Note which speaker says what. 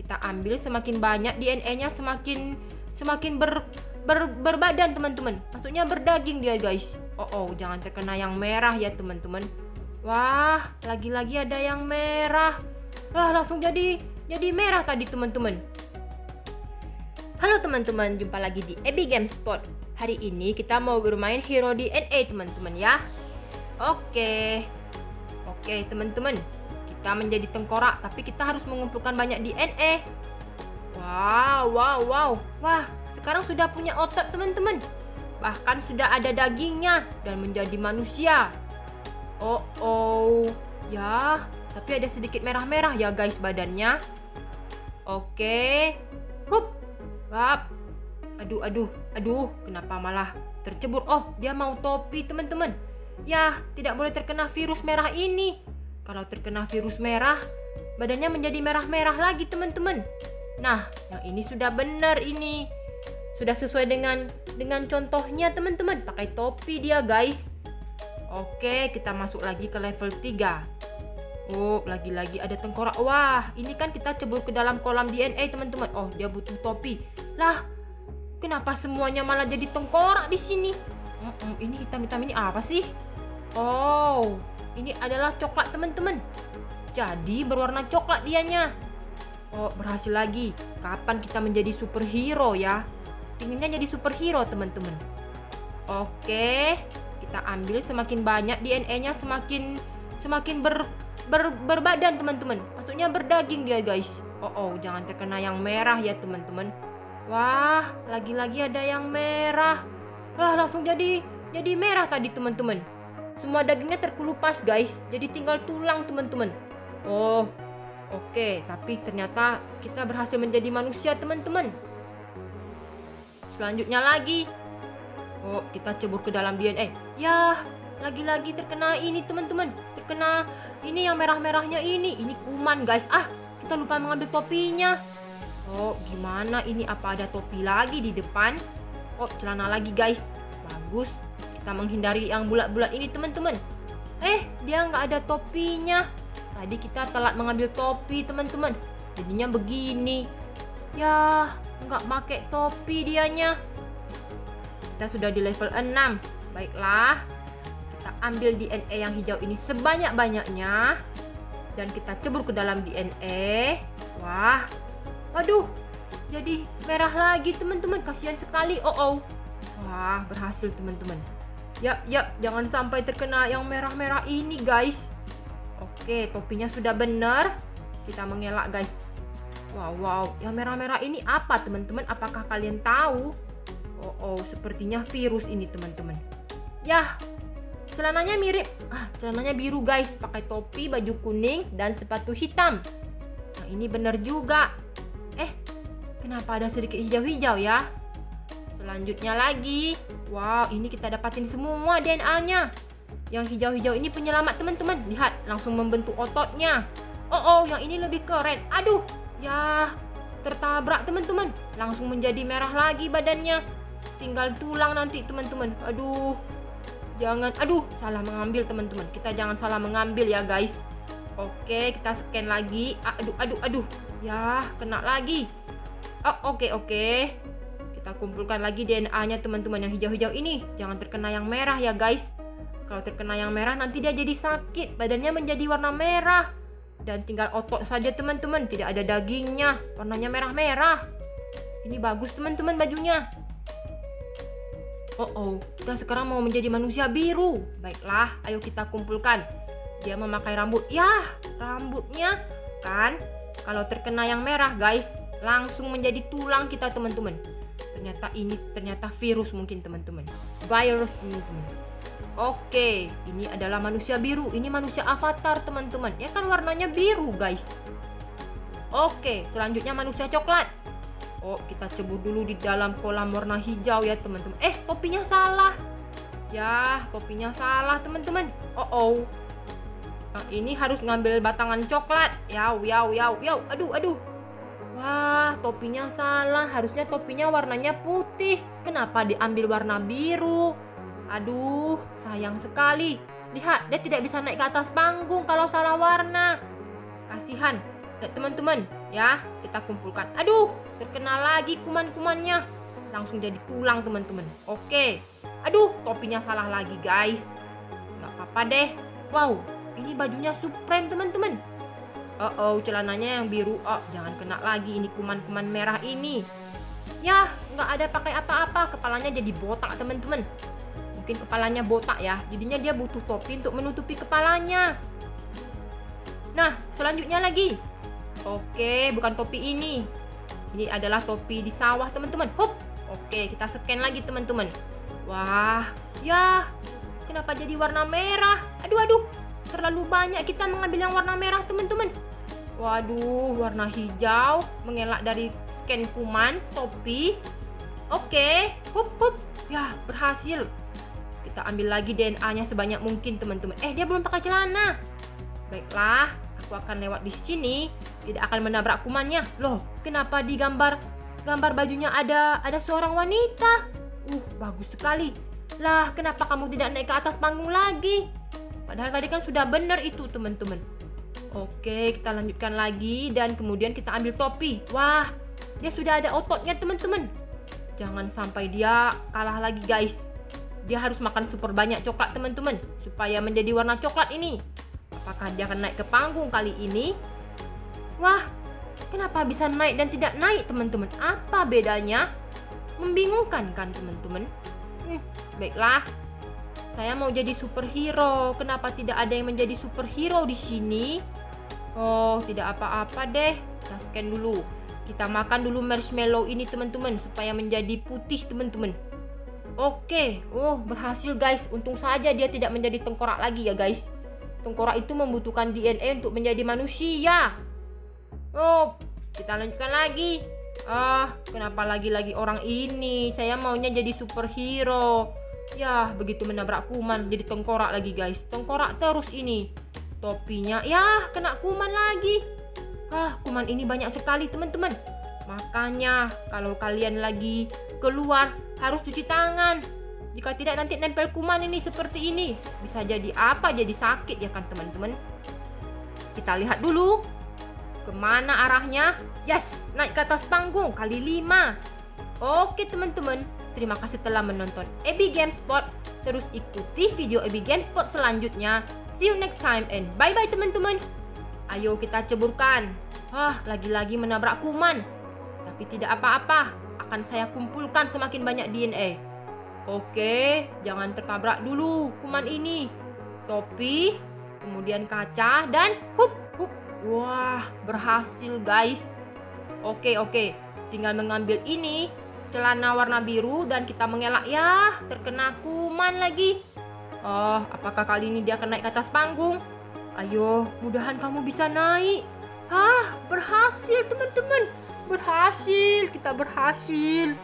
Speaker 1: kita ambil semakin banyak DNA-nya semakin semakin ber, ber berbadan teman-teman. Maksudnya berdaging dia guys. Oh oh, jangan terkena yang merah ya teman-teman. Wah, lagi-lagi ada yang merah. Wah, langsung jadi jadi merah tadi teman-teman. Halo teman-teman, jumpa lagi di Ebi Game Spot. Hari ini kita mau bermain hero DNA teman-teman ya. Oke. Oke, teman-teman. Kita menjadi tengkorak, tapi kita harus mengumpulkan banyak DNA. Wow, wow, wow. Wah, sekarang sudah punya otot teman-teman. Bahkan sudah ada dagingnya dan menjadi manusia. Oh, oh. Ya, tapi ada sedikit merah-merah ya guys badannya. Oke. Hup. Wap. Aduh, aduh, aduh. Kenapa malah tercebur? Oh, dia mau topi teman-teman. Ya, tidak boleh terkena virus merah ini. Kalau terkena virus merah, badannya menjadi merah-merah lagi teman-teman. Nah, yang ini sudah benar ini. Sudah sesuai dengan dengan contohnya teman-teman. Pakai topi dia guys. Oke, kita masuk lagi ke level 3. Oh, lagi-lagi ada tengkorak. Wah, ini kan kita cebur ke dalam kolam DNA teman-teman. Oh, dia butuh topi. Lah, kenapa semuanya malah jadi tengkorak di sini? Mm ini hitam-hitam ini apa sih? Oh, ini adalah coklat teman-teman. Jadi berwarna coklat dianya. Oh, berhasil lagi. Kapan kita menjadi superhero ya? Pinginnya jadi superhero teman-teman. Oke, kita ambil semakin banyak DNA-nya semakin semakin ber, ber berbadan teman-teman. Maksudnya berdaging dia guys. Oh, oh, jangan terkena yang merah ya teman-teman. Wah, lagi-lagi ada yang merah. Wah, langsung jadi jadi merah tadi teman-teman. Semua dagingnya terkelupas guys. Jadi tinggal tulang teman-teman. Oh, oke. Okay. Tapi ternyata kita berhasil menjadi manusia teman-teman. Selanjutnya lagi. Oh, kita cebur ke dalam DNA. Ya, lagi-lagi terkena ini teman-teman. Terkena ini yang merah-merahnya ini. Ini kuman guys. Ah, kita lupa mengambil topinya. Oh, gimana ini? Apa ada topi lagi di depan? Oh, celana lagi guys. Bagus. Kita menghindari yang bulat-bulat ini teman-teman. Eh, dia nggak ada topinya. Tadi kita telat mengambil topi teman-teman. Jadinya begini. Ya, nggak pakai topi dianya. Kita sudah di level 6. Baiklah, kita ambil DNA yang hijau ini sebanyak-banyaknya. Dan kita cebur ke dalam DNA. Wah, waduh, jadi merah lagi teman-teman. Kasihan sekali. Oh, oh. Wah, berhasil teman-teman. Yap, yap, jangan sampai terkena yang merah-merah ini, guys. Oke, topinya sudah benar. Kita mengelak, guys. Wow, wow, yang merah-merah ini apa, teman-teman? Apakah kalian tahu? Oh, oh, sepertinya virus ini, teman-teman. Yah, celananya mirip. Ah, celananya biru, guys. Pakai topi, baju kuning, dan sepatu hitam. Nah, ini benar juga. Eh, kenapa ada sedikit hijau-hijau ya? Selanjutnya lagi. Wow, ini kita dapatin semua DNA-nya. Yang hijau-hijau ini penyelamat teman-teman. Lihat, langsung membentuk ototnya. Oh, oh, yang ini lebih keren. Aduh, ya tertabrak teman-teman. Langsung menjadi merah lagi badannya. Tinggal tulang nanti teman-teman. Aduh, jangan. Aduh, salah mengambil teman-teman. Kita jangan salah mengambil ya guys. Oke, kita scan lagi. Aduh, aduh, aduh. Ya, kena lagi. Oh, oke, oke. Kita kumpulkan lagi DNA-nya teman-teman yang hijau-hijau ini. Jangan terkena yang merah ya guys. Kalau terkena yang merah nanti dia jadi sakit. Badannya menjadi warna merah. Dan tinggal otot saja teman-teman. Tidak ada dagingnya. Warnanya merah-merah. Ini bagus teman-teman bajunya. Oh oh, kita sekarang mau menjadi manusia biru. Baiklah, ayo kita kumpulkan. Dia memakai rambut. Ya, rambutnya kan kalau terkena yang merah guys, langsung menjadi tulang kita teman-teman ternyata ini ternyata virus mungkin teman-teman virus teman-teman Oke, ini adalah manusia biru. Ini manusia avatar, teman-teman. Ya kan warnanya biru, guys. Oke, selanjutnya manusia coklat. Oh, kita cebur dulu di dalam kolam warna hijau ya, teman-teman. Eh, topinya salah. Ya, topinya salah, teman-teman. Oh, oh. Nah, ini harus ngambil batangan coklat. Yau, yau, yau, yau. Aduh, aduh. Wah, topinya salah. Harusnya topinya warnanya putih. Kenapa diambil warna biru? Aduh, sayang sekali. Lihat, dia tidak bisa naik ke atas panggung kalau salah warna. Kasihan. Teman-teman, ya, kita kumpulkan. Aduh, terkena lagi kuman-kumannya. Langsung jadi tulang teman-teman. Oke. Aduh, topinya salah lagi guys. Nggak apa-apa deh. Wow, ini bajunya Supreme teman-teman. Oh, oh, celananya yang biru. Oh, jangan kena lagi ini kuman-kuman merah ini. Ya, nggak ada pakai apa-apa. Kepalanya jadi botak teman-teman. Mungkin kepalanya botak ya. Jadinya dia butuh topi untuk menutupi kepalanya. Nah, selanjutnya lagi. Oke, bukan topi ini. Ini adalah topi di sawah, teman-teman. Hup. Oke, kita scan lagi, teman-teman. Wah, ya. Kenapa jadi warna merah? Aduh, aduh. Terlalu banyak kita mengambil yang warna merah, teman-teman. Waduh, warna hijau mengelak dari scan kuman, topi. Oke, hup hup. Ya, berhasil. Kita ambil lagi DNA-nya sebanyak mungkin, teman-teman. Eh, dia belum pakai celana. Baiklah, aku akan lewat di sini tidak akan menabrak kumannya. Loh, kenapa di gambar gambar bajunya ada ada seorang wanita? Uh, bagus sekali. Lah, kenapa kamu tidak naik ke atas panggung lagi? Padahal tadi kan sudah benar itu, teman-teman. Oke, kita lanjutkan lagi dan kemudian kita ambil topi. Wah, dia sudah ada ototnya, teman-teman. Jangan sampai dia kalah lagi, guys. Dia harus makan super banyak coklat, teman-teman, supaya menjadi warna coklat ini. Apakah dia akan naik ke panggung kali ini? Wah, kenapa bisa naik dan tidak naik teman-teman? Apa bedanya? Membingungkan kan teman-teman? Hmm, baiklah, saya mau jadi superhero. Kenapa tidak ada yang menjadi superhero di sini? Oh, tidak apa-apa deh. Kita scan dulu. Kita makan dulu marshmallow ini teman-teman supaya menjadi putih teman-teman. Oke, oh berhasil guys. Untung saja dia tidak menjadi tengkorak lagi ya guys. Tengkorak itu membutuhkan DNA untuk menjadi manusia. Oh, kita lanjutkan lagi. Ah, kenapa lagi-lagi orang ini? Saya maunya jadi superhero. Ya, begitu menabrak kuman jadi tengkorak lagi, guys. Tengkorak terus ini. Topinya, ya, kena kuman lagi. Ah, kuman ini banyak sekali, teman-teman. Makanya, kalau kalian lagi keluar, harus cuci tangan. Jika tidak nanti nempel kuman ini seperti ini. Bisa jadi apa? Jadi sakit ya kan, teman-teman? Kita lihat dulu. Ke mana arahnya? Yes, naik ke atas panggung kali lima. Oke teman-teman, terima kasih telah menonton Ebi Gamespot. Terus ikuti video Ebi Gamespot selanjutnya. See you next time and bye-bye teman-teman. Ayo kita ceburkan. Ah, lagi-lagi menabrak kuman. Tapi tidak apa-apa, akan saya kumpulkan semakin banyak DNA. Oke, jangan tertabrak dulu kuman ini. Topi, kemudian kaca, dan hup, hup, Wah, berhasil guys. Oke, oke. Tinggal mengambil ini, celana warna biru dan kita mengelak. Ya, terkena kuman lagi. Oh, apakah kali ini dia akan naik ke atas panggung? Ayo, mudahan kamu bisa naik. Ah, berhasil teman-teman. Berhasil, kita berhasil.